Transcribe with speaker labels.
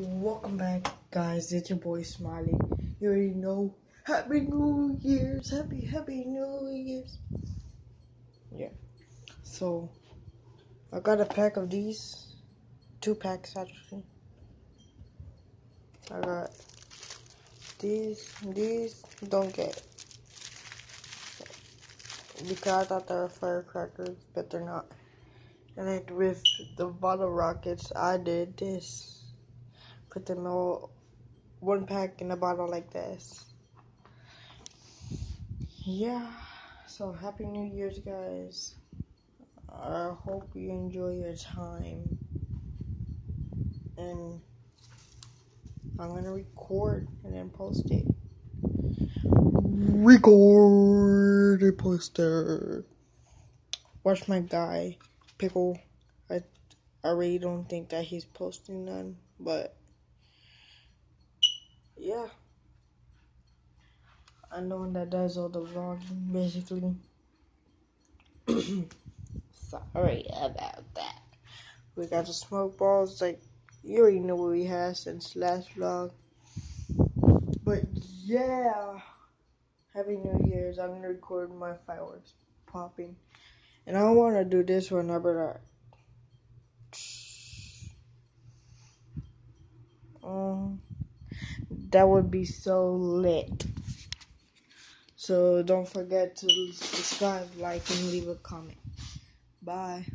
Speaker 1: Welcome back, guys. It's your boy Smiley. You already know. Happy New Year's. Happy, happy New Year's. Yeah. So, I got a pack of these. Two packs, actually. I got these. These don't get. Because I thought they were firecrackers, but they're not. And then with the bottle rockets, I did this put them all one pack in a bottle like this. Yeah, so happy New Year's, guys. I hope you enjoy your time. And I'm gonna record and then post it. Record and post it. Watch my guy, Pickle. I I really don't think that he's posting none, but yeah. I know one that does all the vlogging, basically. Sorry about that. We got the smoke balls, like, you already know what we had since last vlog. But yeah, Happy New Year's. I'm gonna record my fireworks popping. And I wanna do this one, but I. that would be so lit. So don't forget to subscribe, like, and leave a comment. Bye.